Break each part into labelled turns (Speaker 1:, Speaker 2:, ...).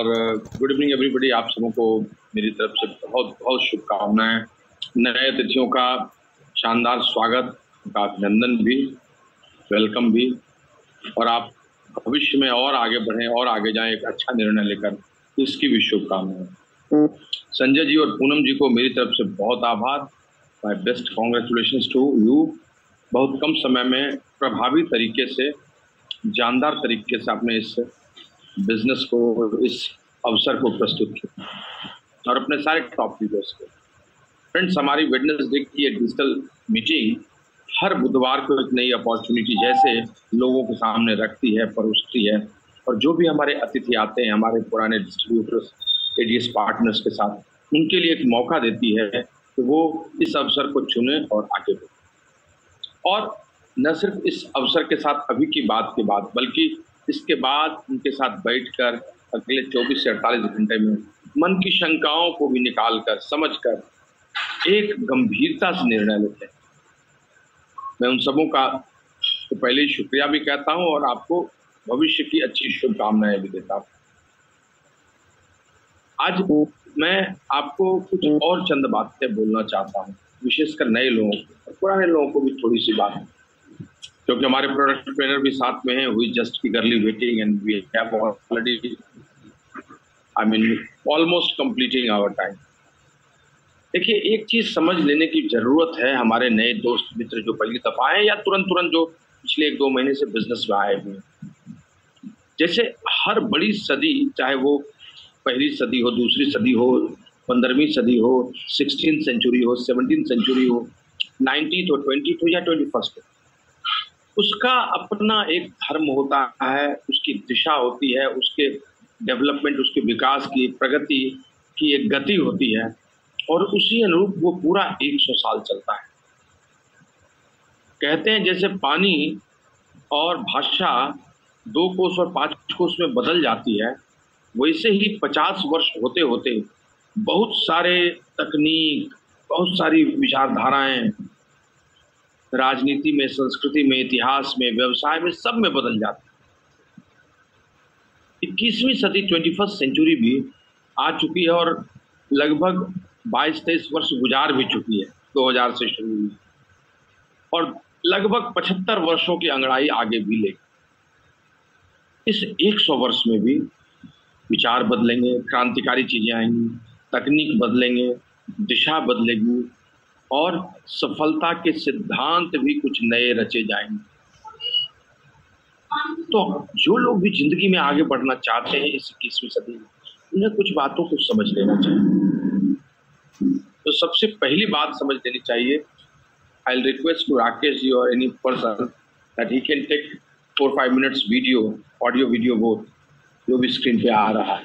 Speaker 1: और good evening everybody आप सबों को मेरी तरफ़ से बहुत बहुत शुभकामनाएँ। नए अतिथियों का शानदार स्वागत का अभिनंदन भी वेलकम भी। और आप भविष्य में और आगे बढ़ें, और आगे जाएँ, एक अच्छा निर्णय लेकर इसकी भी शुभकामनाएँ। संजय जी और पूनम जी को मेरी तरफ़ से बहुत आभार। My best congratulation to you बहुत कम समय में प्रभावी तरीके से, जानदार तरीके से आपने इस बिज़नेस को इस अवसर को प्रस्तुत किया और अपने सारे टॉप लीडर्स को। फ्रेंड्स हमारी वेडनेसडे की एक डिजिटल मीटिंग हर बुधवार को एक नई अपॉर्चुनिटी जैसे लोगों के सामने रखती है, परोसती है और जो भी हमारे अतिथि आते हैं, हमारे पुराने डिस्ट्रीब्यूटर्स एडीएस पार्टनर्स के साथ, उनके लिए एक मौका देती है कि वो इस अवसर को चुने और आगे बढ़े। और न सिर्फ़ इस अवसर के साथ अभी की बात के बाद, बल्कि इसके बाद उनके साथ बैठकर अगले 24 से 48 घंटे में मन की शंकाओं को भी निकाल कर समझ कर एक गंभीरता से निर्णय लेते हैं। मैं उन सबों का तो पहले ही शुक्रिया भी कहता हूँ और आपको भविष्य की अच्छी शुभकामनाएँ भी देता हूँ। आज मैं आपको कुछ और चंद बातें बोलना चाहता हूँ, विशेषकर नए लोगों को, पुराने लोगों को भी थोड़ी सी बात क्योंकि हमारे प्रोडक्ट ट्रेनर भी साथ में हैं जस्ट की girly waiting and we have already I mean almost completing our time देखिए, एक चीज़ समझ लेने की ज़रूरत है हमारे नए दोस्त, मित्र जो पहली दफ़ा आए या तुरंत तुरंत जो पिछले एक दो महीने से बिज़नेस में आए हुए जैसे हर बड़ी सदी, चाहे वो पहली सदी हो, दूसरी सदी हो, पंद्रहवीं सदी हो सिक्सटीन सेंचुरी हो सेवनटीन सेंचुरी हो नाइनटीन हो ट्वेंटी हो या ट्वेंटी फ़र्स्ट हो उसका अपना एक धर्म होता है, उसकी दिशा होती है, उसके डेवलपमेंट उसके विकास की, प्रगति की एक गति होती है और उसी अनुरूप वो पूरा 100 साल चलता है। कहते हैं जैसे पानी और भाषा दो कोस और पाँच कोस में बदल जाती है, वैसे ही पचास वर्ष होते होते बहुत सारे तकनीक, बहुत सारी विचारधाराएँ राजनीति में, संस्कृति में, इतिहास में, व्यवसाय में सब में बदल जाता है। इक्कीसवीं सदी ट्वेंटी फ़र्स्ट सेंचुरी भी आ चुकी है और लगभग बाईस तेईस वर्ष गुजार भी चुकी है 2000 से शुरू हुई। और लगभग पचहत्तर वर्षों की अंगड़ाई आगे भी ले। इस 100 वर्ष में भी विचार बदलेंगे, क्रांतिकारी चीज़ें आएँगी, तकनीक बदलेंगे, दिशा बदलेगी और सफलता के सिद्धांत भी कुछ नए रचे जाएँगे। तो जो लोग भी ज़िंदगी में आगे बढ़ना चाहते हैं इस इक्कीसवीं सदी में उन्हें कुछ बातों को समझ लेना चाहिए। तो सबसे पहली बात समझ लेनी चाहिए I request to Rakesh ji और any person that he can take four five minutes video audio video both जो भी स्क्रीन पे आ रहा है।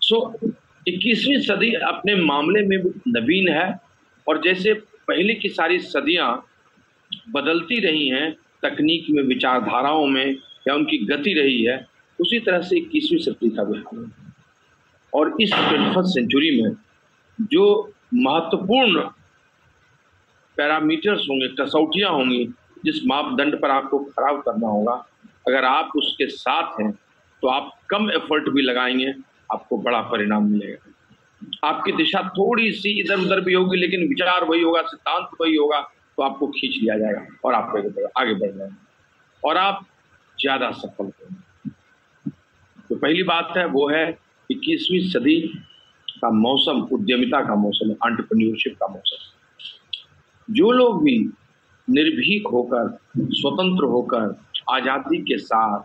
Speaker 1: सो so, इक्कीसवीं सदी अपने मामले में नवीन है और जैसे पहले की सारी सदियाँ बदलती रही हैं, तकनीक में, विचारधाराओं में, या उनकी गति रही है, उसी तरह से इक्कीसवीं सदी का है। और इस ट्वेंटी फ़र्स्ट सेंचुरी में जो महत्वपूर्ण पैरामीटर्स होंगे, कसौटियाँ होंगी, जिस मापदंड पर आपको खराब करना होगा, अगर आप उसके साथ हैं तो आप कम एफर्ट भी लगाएँगे, आपको बड़ा परिणाम मिलेगा। आपकी दिशा थोड़ी सी इधर उधर भी होगी, लेकिन विचार वही होगा, सिद्धांत वही होगा तो आपको खींच लिया जाएगा और आप आगे बढ़ जाएँगे। और आप ज़्यादा सफल होंगे। तो पहली बात है, वो है इक्कीसवीं सदी का मौसम, उद्यमिता का मौसम है एंटरप्रेन्योरशिप का मौसम। जो लोग भी निर्भीक होकर, स्वतंत्र होकर, आज़ादी के साथ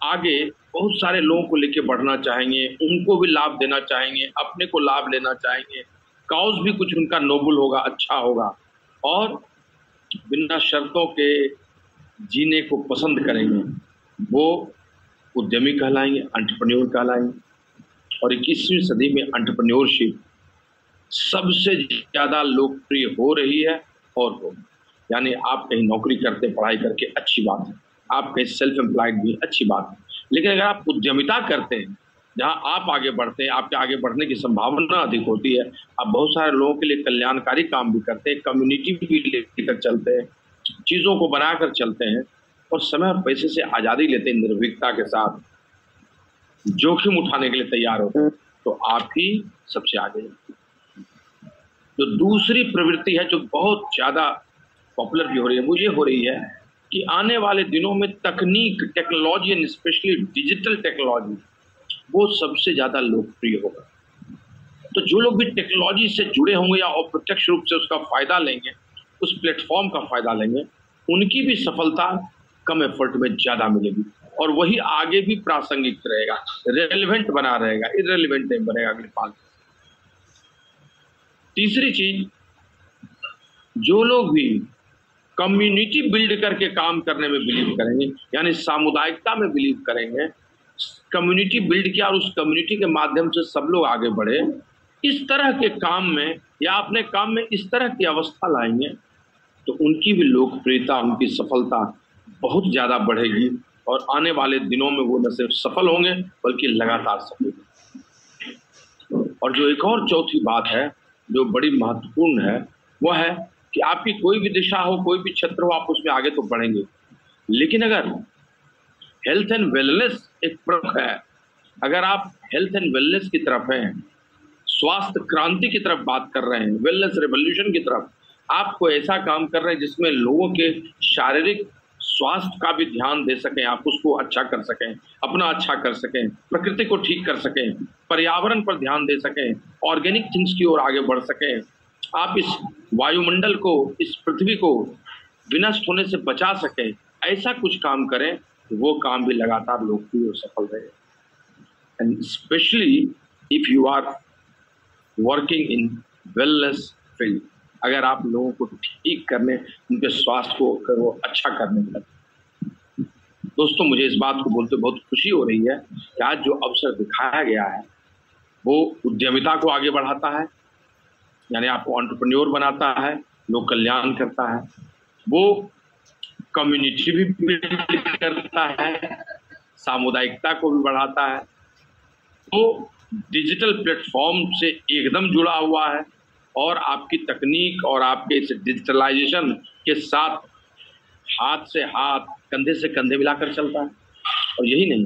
Speaker 1: आगे बहुत सारे लोगों को लेके बढ़ना चाहेंगे, उनको भी लाभ देना चाहेंगे, अपने को लाभ लेना चाहेंगे। काउज भी कुछ उनका नोबल होगा अच्छा होगा। और बिना शर्तों के जीने को पसंद करेंगे, वो उद्यमी कहलाएँगे अंटरप्रन्योर कहलाएँगे। और इक्कीसवीं सदी में अंटरप्रन्योरशिप सबसे ज़्यादा लोकप्रिय हो रही है और हो। यानी आप कहीं नौकरी करते, पढ़ाई करके अच्छी बात है। आप कहीं सेल्फ एम्प्लॉयड भी, अच्छी बात है। लेकिन अगर आप उद्यमिता करते हैं, जहाँ आप आगे बढ़ते हैं, आपके आगे बढ़ने की संभावना अधिक होती है, आप बहुत सारे लोगों के लिए कल्याणकारी काम भी करते हैं कम्युनिटी भी लेकर चलते हैं, चीज़ों को बनाकर चलते हैं और समय और पैसे से आज़ादी लेते हैं निर्भीकता के साथ। जोखिम उठाने के लिए तैयार होते हैं तो आप ही सबसे आगे जो दूसरी प्रवृत्ति है, जो बहुत ज़्यादा पॉपुलर भी हो रही है, वो ये हो रही है कि आने वाले दिनों में तकनीक technology and specially digital technology वो सबसे ज़्यादा लोकप्रिय होगा। तो जो लोग भी टेक्नोलॉजी से जुड़े होंगे या अप्रत्यक्ष रूप से उसका फ़ायदा लेंगे, उस प्लेटफॉर्म का फ़ायदा लेंगे, उनकी भी सफलता कम एफर्ट में ज़्यादा मिलेगी। और वही आगे भी प्रासंगिक रहेगा रेलिवेंट बना रहेगा इरेलीवेंट नहीं बनेगा अगले पाल तीसरी चीज़, जो लोग भी कम्युनिटी बिल्ड करके काम करने में बिलीव करेंगे, यानी सामुदायिकता में बिलीव करेंगे। कम्युनिटी बिल्ड किया और उस कम्युनिटी के माध्यम से सब लोग आगे बढ़े। इस तरह के काम में या अपने काम में इस तरह की अवस्था लाएँगे तो उनकी भी लोकप्रियता, उनकी सफलता बहुत ज़्यादा बढ़ेगी और आने वाले दिनों में वो न सिर्फ़ सफल होंगे, बल्कि लगातार सफल होंगे। और जो एक और चौथी बात है, जो बड़ी महत्वपूर्ण है, वह है कि आपकी कोई भी दिशा हो, कोई भी क्षेत्र हो, आप उसमें आगे तो बढ़ेंगे। लेकिन अगर हेल्थ एंड वेलनेस एक प्रमुख है, अगर आप हेल्थ एंड वेलनेस की तरफ़ हैं, स्वास्थ्य क्रांति की तरफ़ बात कर रहे हैं वेलनेस रेवोल्यूशन की तरफ़ आप कोई ऐसा काम कर रहे हैं जिसमें लोगों के शारीरिक स्वास्थ्य का भी ध्यान दे सकें, आप उसको अच्छा कर सकें, अपना अच्छा कर सकें, प्रकृति को ठीक कर सकें, पर्यावरण पर ध्यान दे सकें ऑर्गेनिक थिंग्स की ओर आगे बढ़ सकें। आप इस वायुमंडल को, इस पृथ्वी को विनष्ट होने से बचा सकें, ऐसा कुछ काम करें, वो काम भी लगातार लोकप्रिय और सफल रहे। And specially if you are working in wellness field अगर आप लोगों को ठीक करने, उनके स्वास्थ्य को वो अच्छा करने में लगे। दोस्तों, मुझे इस बात को बोलते बहुत खुशी हो रही है कि आज जो अवसर दिखाया गया है, वो उद्यमिता को आगे बढ़ाता है यानी आपको ऑन्टरप्रन्योर बनाता है, लोग कल्याण करता है, वो कम्युनिटी भी करता है, सामुदायिकता को भी बढ़ाता है वो डिजिटल प्लेटफॉर्म से एकदम जुड़ा हुआ है और आपकी तकनीक और आपके इस डिजिटलाइजेशन के साथ हाथ से हाथ, कंधे से कंधे मिलाकर चलता है। और यही नहीं,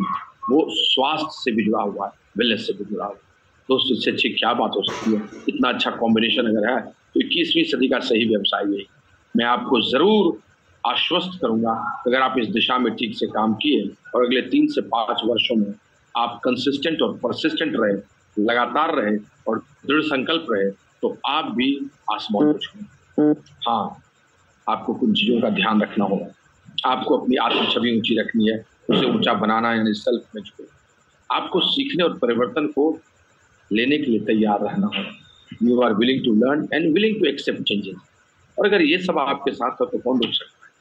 Speaker 1: वो स्वास्थ्य से भी जुड़ा हुआ है वेलनेस से भी जुड़ा हुआ है। दोस्तों इससे अच्छी क्या बात हो सकती है? इतना अच्छा कॉम्बिनेशन अगर है तो इक्कीसवीं सदी का सही व्यवसाय यही मैं आपको ज़रूर आश्वस्त करूँगा, अगर आप इस दिशा में ठीक से काम किए और अगले तीन से पाँच वर्षों में आप कंसिस्टेंट और परसिस्टेंट रहे, लगातार रहे और दृढ़ संकल्प रहे तो आप भी आसमान को हाँ आपको कुछ चीज़ों का ध्यान रखना होगा। आपको अपनी आत्म छवि ऊँची रखनी है, उसे ऊँचा बनाना यानी सेल्फ में छुए आपको सीखने और परिवर्तन को लेने के लिए तैयार रहना होगा you are willing to learn and willing to accept changes और अगर ये सब आपके साथ हो तो कौन रोक सकता है?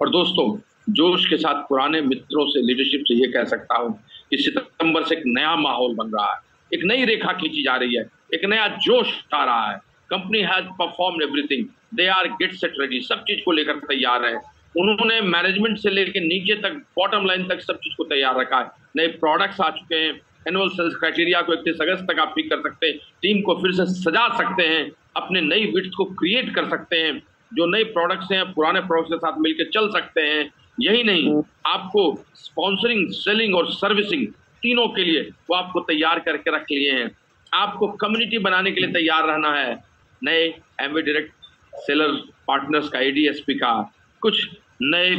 Speaker 1: और दोस्तों, जोश के साथ पुराने मित्रों से लीडरशिप से ये कह सकता हूँ कि सितंबर से एक नया माहौल बन रहा है। एक नई रेखा खींची जा रही है। एक नया जोश आ रहा है। Company has perform everything they are get set ready सब चीज़ को लेकर तैयार है। उन्होंने मैनेजमेंट से लेकर नीचे तक बॉटम लाइन तक सब चीज़ को तैयार रखा है। नए प्रोडक्ट्स आ चुके हैं। एनुअल सेल्स क्राइटेरिया को इकतीस अगस्त तक आप पिक कर सकते हैं। टीम को फिर से सजा सकते हैं। अपने नई विट्स को क्रिएट कर सकते हैं। जो नए प्रोडक्ट्स हैं, पुराने प्रोडक्ट्स के साथ मिलकर चल सकते हैं। यही नहीं, आपको स्पॉन्सरिंग सेलिंग और सर्विसिंग तीनों के लिए वो आपको तैयार करके रख लिए हैं। आपको कम्युनिटी बनाने के लिए तैयार रहना है। नए एम डायरेक्ट सेलर पार्टनर्स का एडीएसपी का, कुछ नए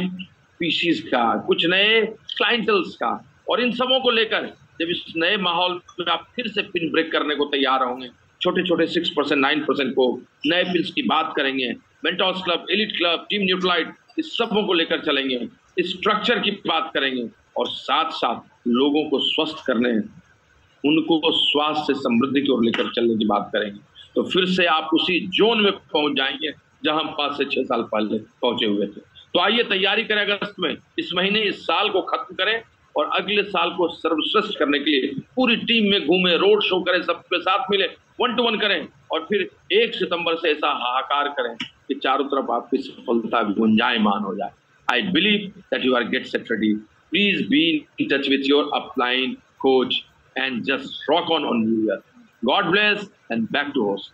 Speaker 1: पीसीज का, कुछ नए क्लाइंटल्स का। और इन सबों को लेकर जब इस नए माहौल में आप फिर से पिन ब्रेक करने को तैयार होंगे छोटे छोटे सिक्स परसेंट नाइन परसेंट को नए पिल्स की बात करेंगे Mentos club elite club team Nutrilite इस सबों को लेकर चलेंगे स्ट्रक्चर की बात करेंगे और साथ साथ लोगों को स्वस्थ करने, उनको स्वास्थ्य से समृद्धि की ओर लेकर चलने की बात करेंगे। तो फिर से आप उसी जोन में पहुँच जाएँगे, जहाँ हम पाँच से छह साल पहले पहुँचे हुए थे। तो आइए तैयारी करें अगस्त में, इस महीने, इस साल को खत्म करें और अगले साल को सर्वश्रेष्ठ करने के लिए पूरी टीम में घूमे, रोड शो करें, सबके साथ मिले वन टू वन करें और फिर एक सितंबर से ऐसा हाहाकार करें कि चारों तरफ़ आपकी सफलता गुंजायमान हो जाए I believe that you are get set ready please be in touch with your upline coach and just rock on on New Year. God bless and back to host.